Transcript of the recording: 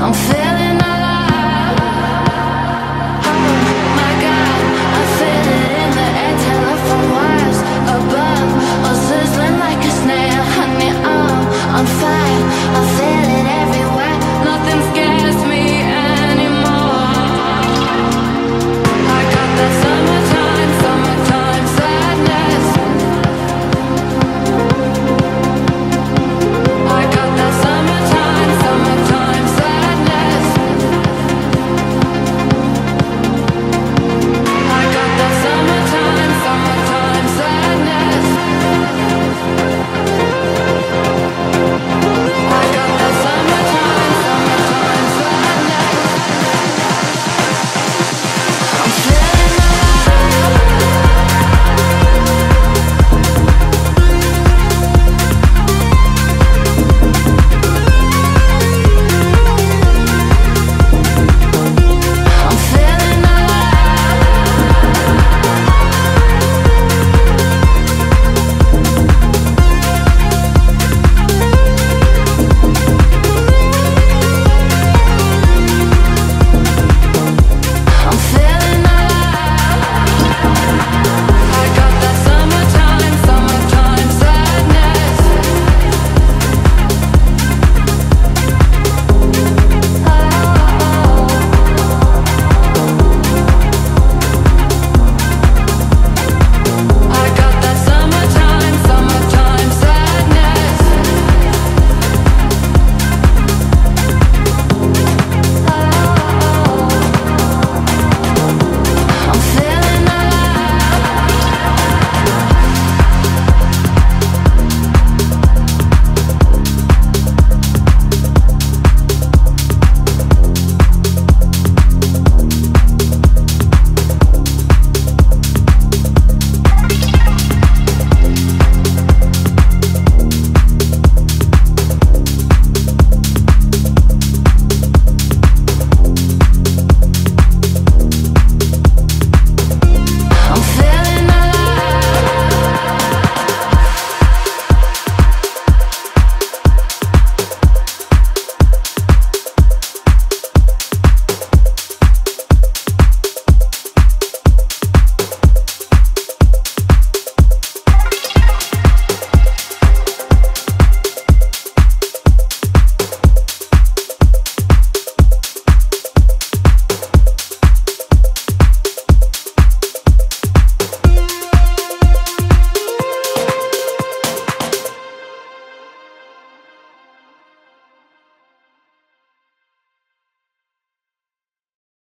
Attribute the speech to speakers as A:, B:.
A: I'm feeling